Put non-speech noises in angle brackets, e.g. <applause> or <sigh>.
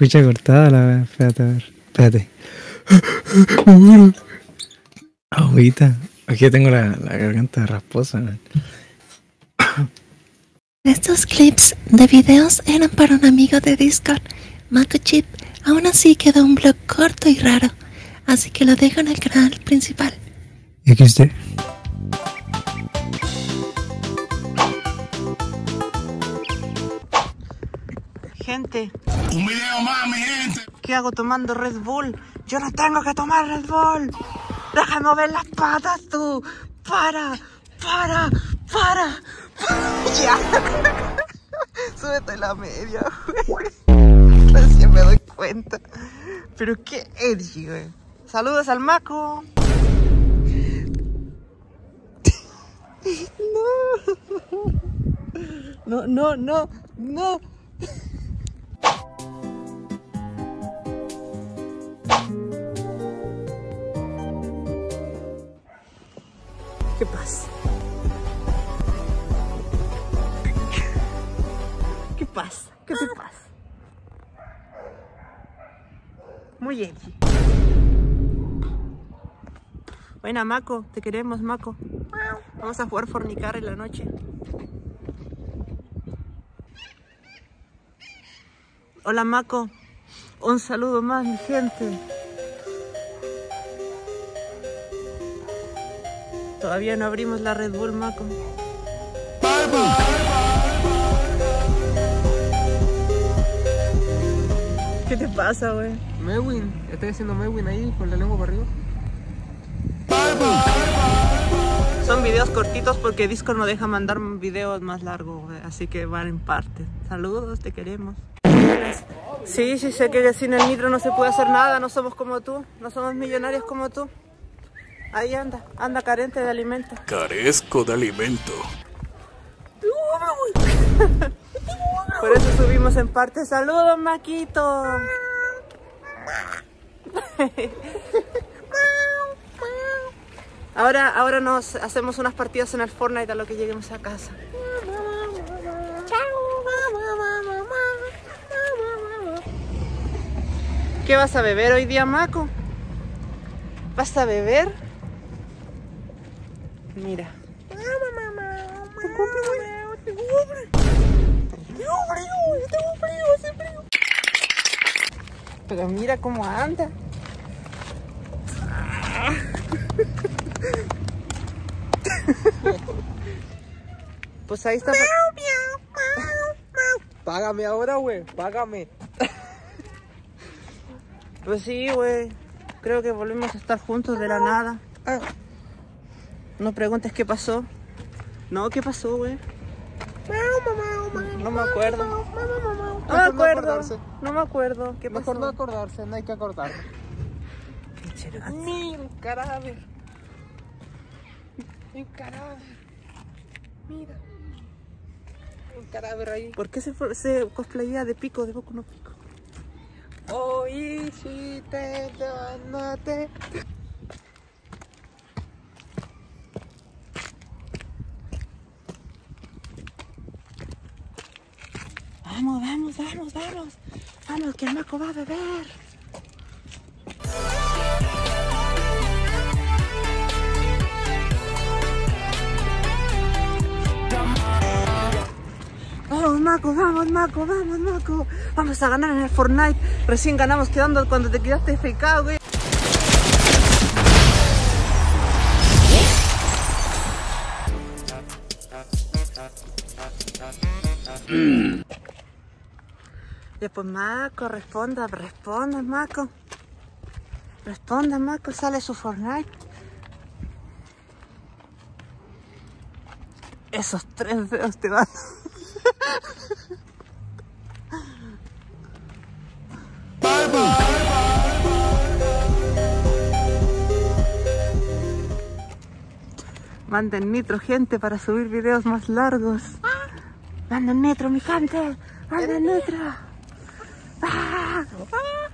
Escucha cortada la wea. Espérate, a ver. Espérate. Agüita. Aquí tengo la, la garganta rasposa. man. Estos clips de videos eran para un amigo de Discord, Chip. Aún así quedó un blog corto y raro, así que lo dejo en el canal principal. XD. Gente, Un video más, mi gente. ¿qué hago tomando Red Bull? Yo no tengo que tomar Red Bull. Déjame mover las patas tú. Para, para, para. <laughs> Ya. <laughs> Súbete la media, güey. Recién me doy cuenta. Pero qué edgy, güey. Saludos al Maco. <laughs> No. No, no, no, no. ¿Qué pasa? ¿Qué pasa? ¿Qué te pasa? Muy edgy. Buena, Mako, te queremos, Mako. Vamos a jugar fornicar en la noche. Hola, Mako. Un saludo más, mi gente. Todavía no abrimos la Red Bull, Mako. ¿Qué te pasa, güey? Mewin, estoy haciendo Mewin ahí con la lengua para arriba. Son videos cortitos porque Discord no deja mandar videos más largos, güey, así que van en parte. Saludos, te queremos. Sí, sí, sé que sin el nitro no se puede hacer nada, no somos como tú, no somos millonarios como tú. Ahí anda, anda carente de alimento. Carezco de alimento. <laughs> Por eso subimos en parte. Saludos, Maquito. <laughs> Ahora, ahora nos hacemos unas partidas en el Fortnite a lo que lleguemos a casa. ¿Qué vas a beber hoy día, Maco? ¿Vas a beber? Mira. Pero mira cómo anda. Pues ahí está. Págame ahora, güey, págame. Pues sí, güey. Creo que volvimos a estar juntos de la nada. No preguntes qué pasó. No, ¿qué pasó, güey? No me acuerdo. No me no acuerdo. No me acuerdo. ¿Qué pasó? Mejor no acordarse, no hay que acordar. Mira, un cadáver. Un cadáver. Mira. Un cadáver ahí. ¿Por qué se, se cosplayea de pico, de Boku no pico? Hoy sí te ganaste. Vamos, vamos, vamos, vamos. Vamos, que el Maco va a beber. Vamos, Maco, vamos, Maco, vamos, Maco. Vamos a ganar en el Fortnite. Recién ganamos quedando cuando te quedaste FK, güey. Ya pues Maco, responda, responda Maco. Responda Maco, sale su Fortnite. Esos tres dedos te van. Manden nitro, gente, para subir videos más largos. Manden nitro, mi gente. Manden nitro. 啊啊.